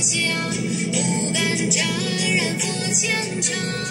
下，不敢沾染佛前茶。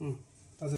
嗯，但是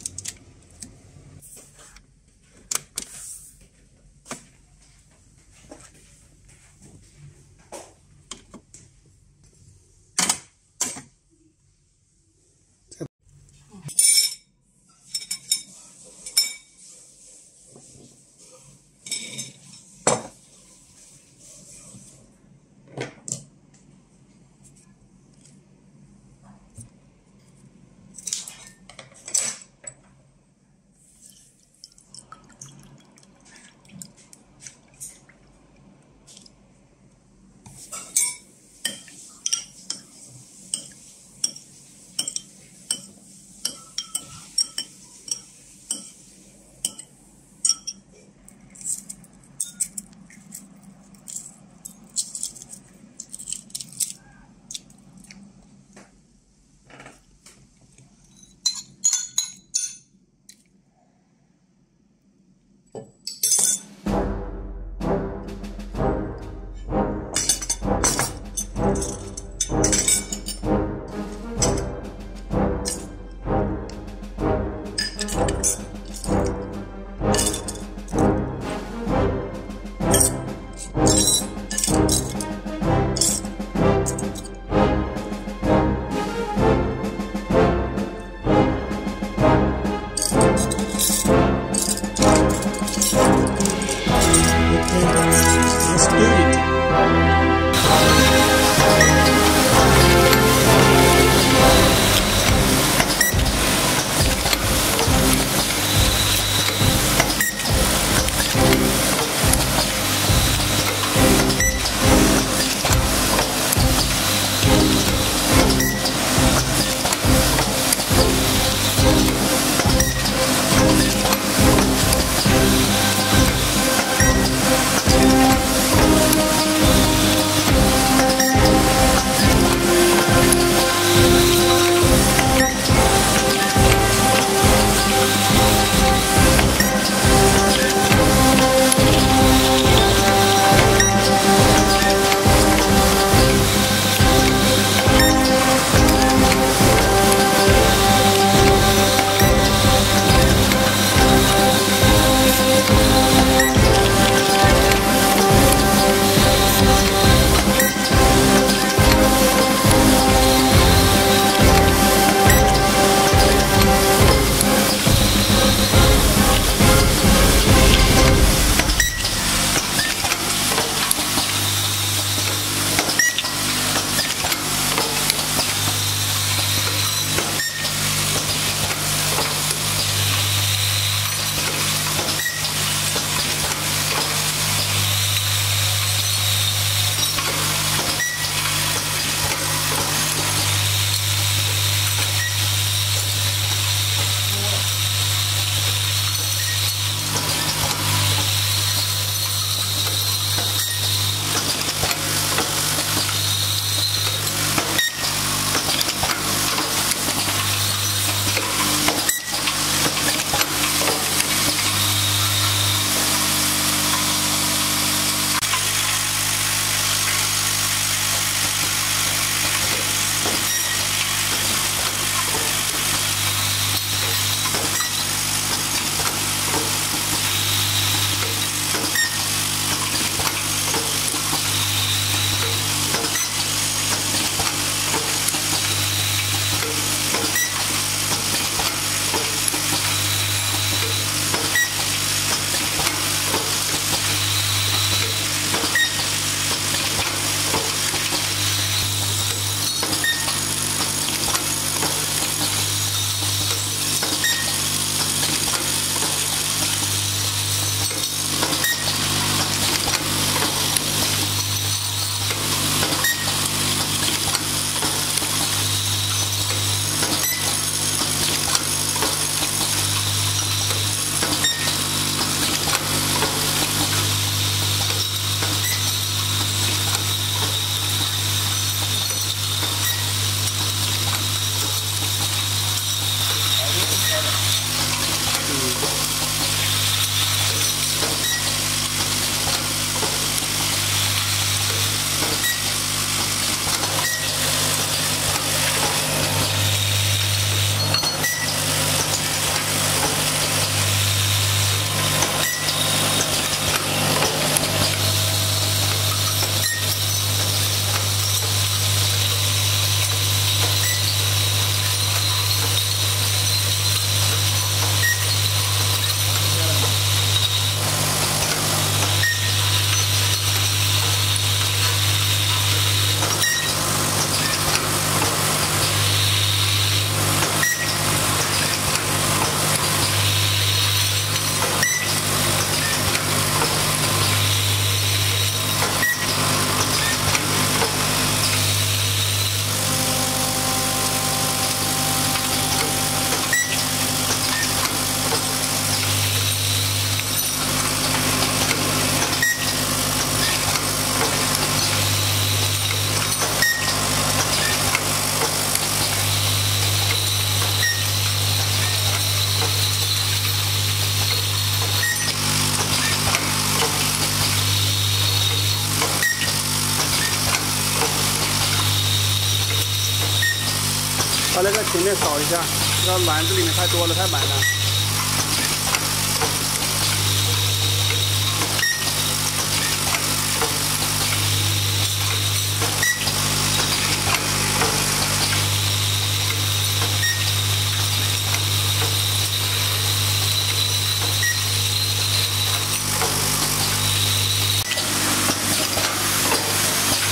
把那个前面扫一下，那篮子里面太多了，太满了。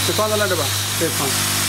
就放在那里吧，可以放。